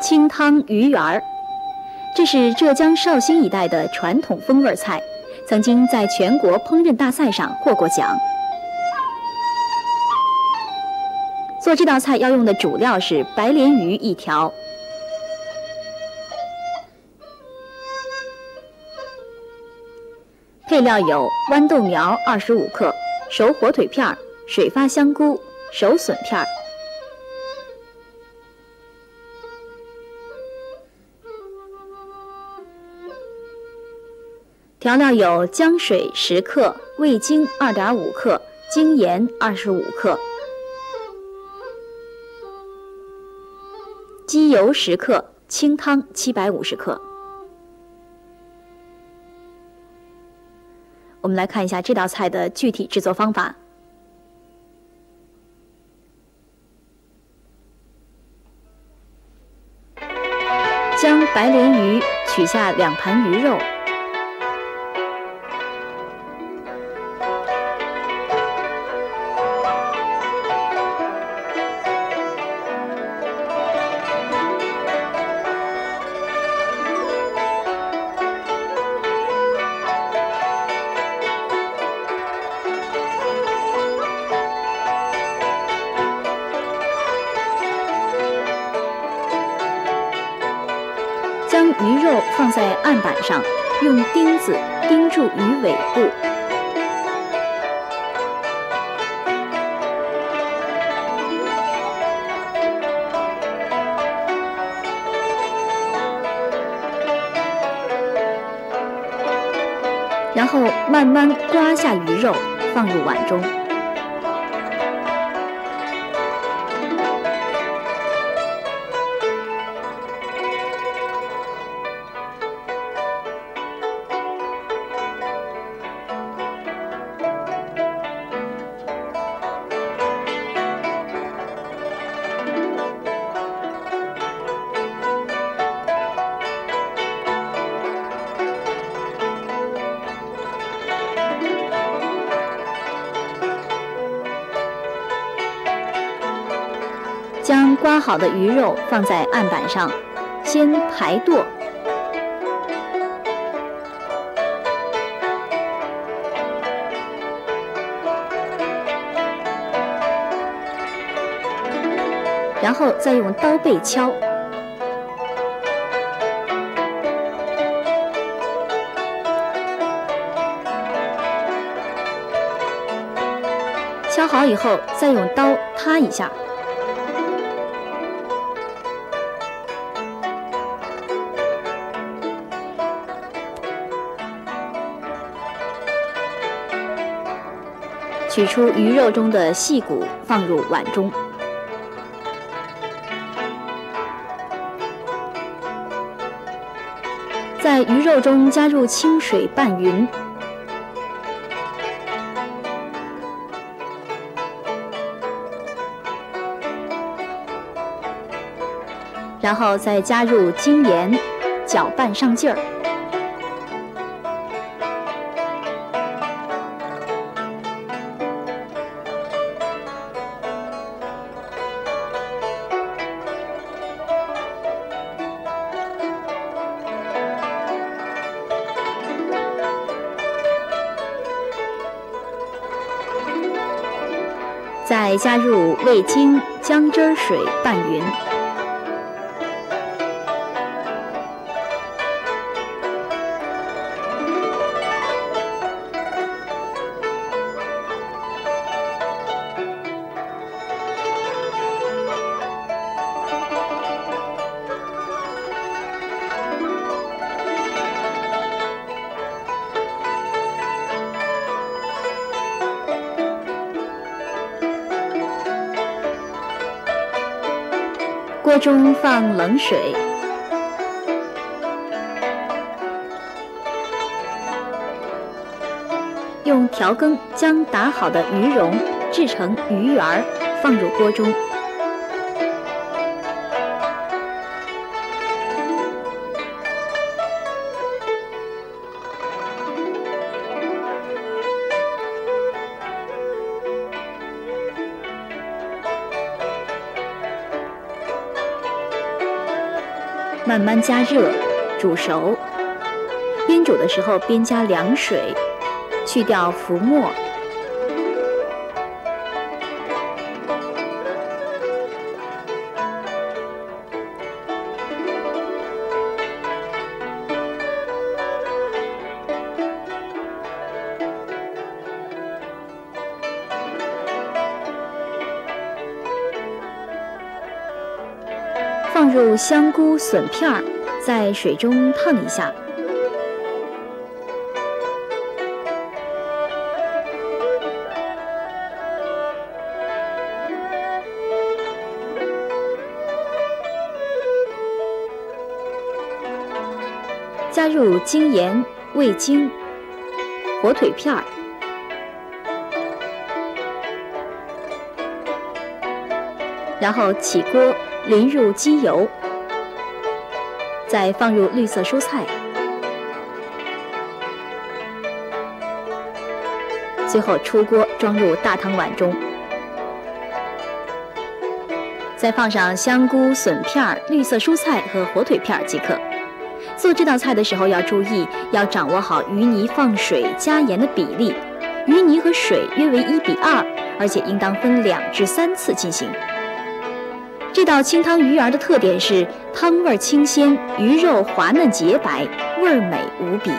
清汤鱼圆儿，这是浙江绍兴一带的传统风味菜，曾经在全国烹饪大赛上获过奖。做这道菜要用的主料是白鲢鱼一条，配料有豌豆苗二十五克、熟火腿片、水发香菇、熟笋片。调料有姜水十克、味精二点五克、精盐二十五克、鸡油十克、清汤七百五十克。我们来看一下这道菜的具体制作方法：将白鲢鱼取下两盘鱼肉。放在案板上，用钉子钉住鱼尾部，然后慢慢刮下鱼肉，放入碗中。将刮好的鱼肉放在案板上，先排剁，然后再用刀背敲，敲好以后再用刀塌一下。取出鱼肉中的细骨，放入碗中。在鱼肉中加入清水拌匀，然后再加入精盐，搅拌上劲儿。再加入味精、姜汁水拌匀，锅中放冷水，用调羹将打好的鱼蓉制成鱼圆儿，放入锅中。慢慢加热，煮熟。边煮的时候边加凉水，去掉浮沫。放入香菇、笋片儿，在水中烫一下，加入精盐、味精、火腿片儿，然后起锅。淋入鸡油，再放入绿色蔬菜，最后出锅装入大汤碗中，再放上香菇、笋片、绿色蔬菜和火腿片即可。做这道菜的时候要注意，要掌握好鱼泥放水加盐的比例，鱼泥和水约为一比二，而且应当分两至三次进行。这道清汤鱼圆的特点是汤味清鲜，鱼肉滑嫩洁白，味美无比。